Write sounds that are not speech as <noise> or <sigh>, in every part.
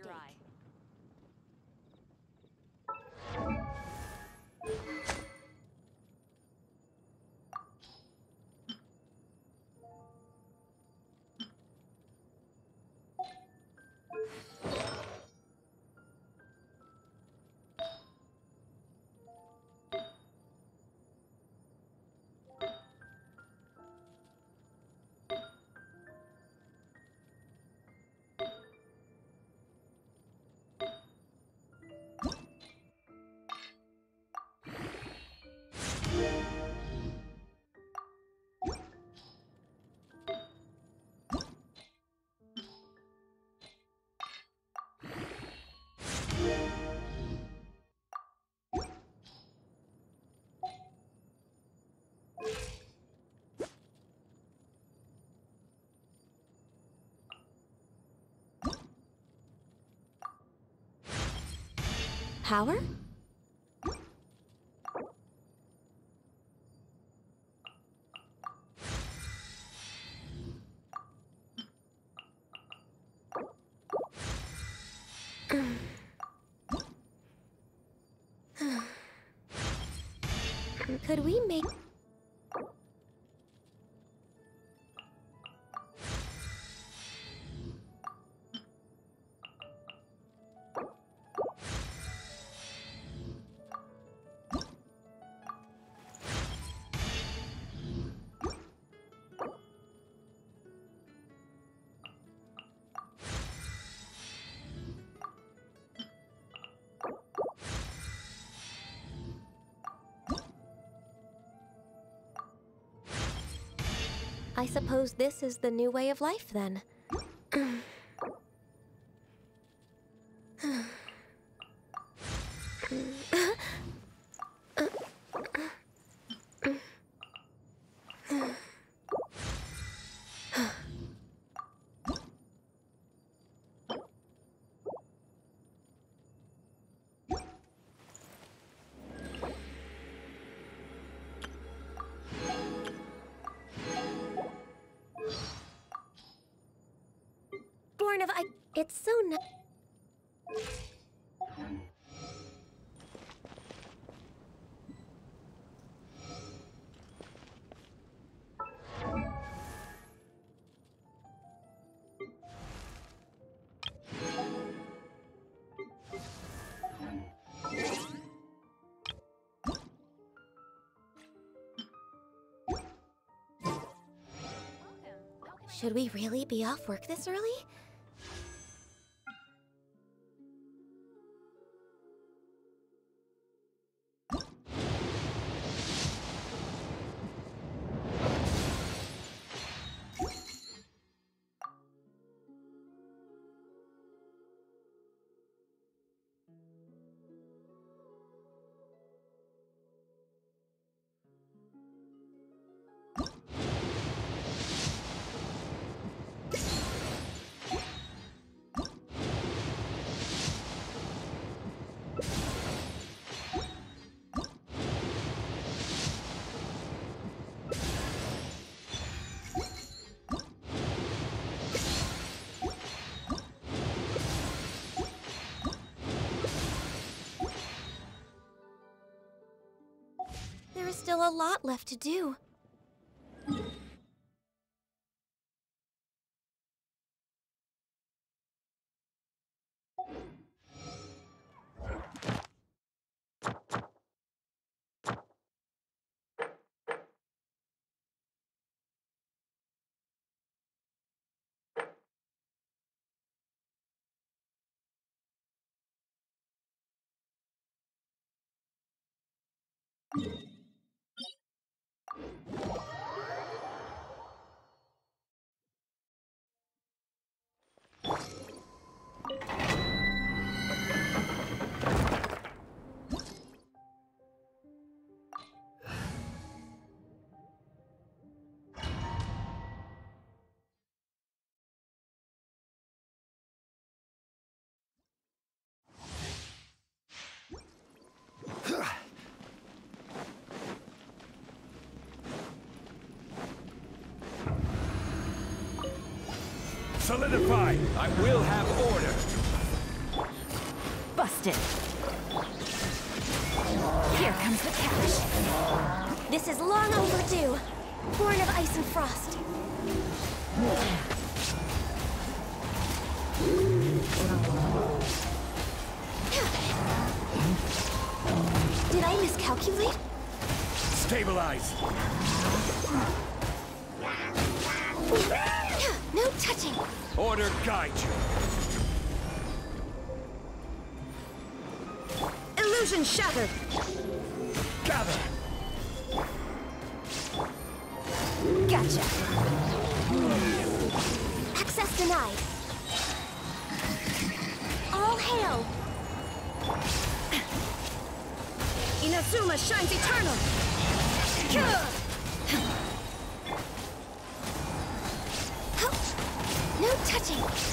your eye. Power? <sighs> Could we make... I suppose this is the new way of life then. <sighs> <sighs> Of I. It's so nice. Should we really be off work this early? A lot left to do. Solidify! I will have order! Busted. Here comes the cash. This is long overdue. Born of ice and frost. Did I miscalculate? Stabilize. Touching. Order guide you. Illusion shattered. Gather. Gotcha. Access denied. All hail. Inazuma shines eternal. Gah! Yeah.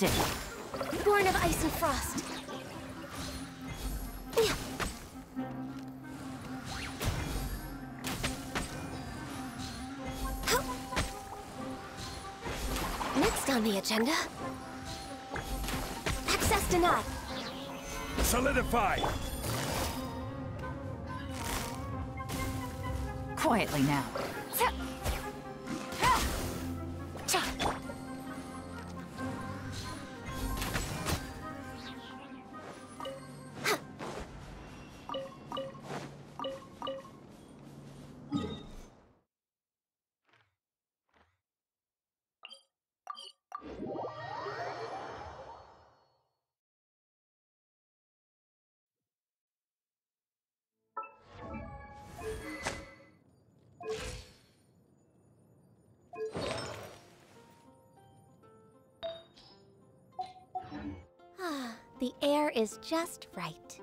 Busted. Born of ice and frost. Next on the agenda. Access denied. Solidify. Quietly now. The air is just right.